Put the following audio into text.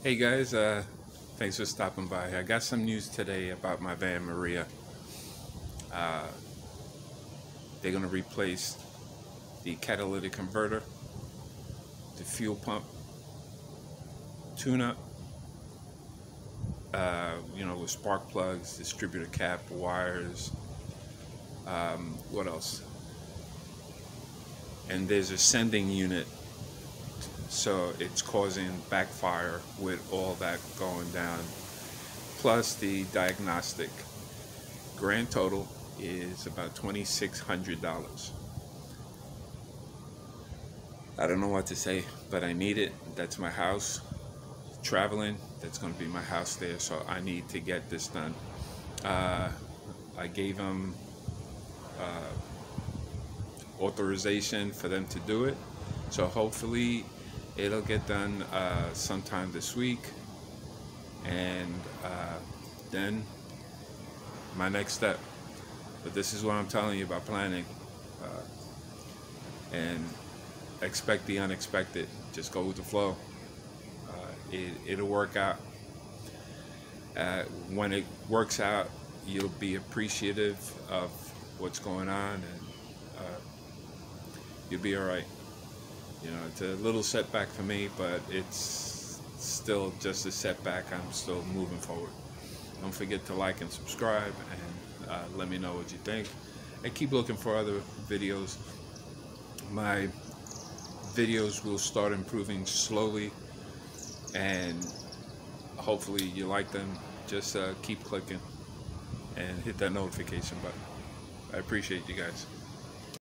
Hey guys, uh, thanks for stopping by. I got some news today about my van Maria. Uh, they're going to replace the catalytic converter, the fuel pump, tune-up, uh, you know, with spark plugs, distributor cap, wires, um, what else? And there's a sending unit so it's causing backfire with all that going down. Plus the diagnostic grand total is about $2600 I don't know what to say but I need it. That's my house traveling. That's going to be my house there so I need to get this done. Uh, I gave them uh, authorization for them to do it. So hopefully it'll get done uh, sometime this week. And uh, then my next step. But this is what I'm telling you about planning uh, and expect the unexpected. Just go with the flow. Uh, it, it'll work out. Uh, when it works out you'll be appreciative of what's going on and uh, you'll be all right you know, it's a little setback for me, but it's still just a setback. I'm still moving forward. Don't forget to like and subscribe and uh, let me know what you think. And keep looking for other videos. My videos will start improving slowly and hopefully you like them. Just uh, keep clicking and hit that notification button. I appreciate you guys.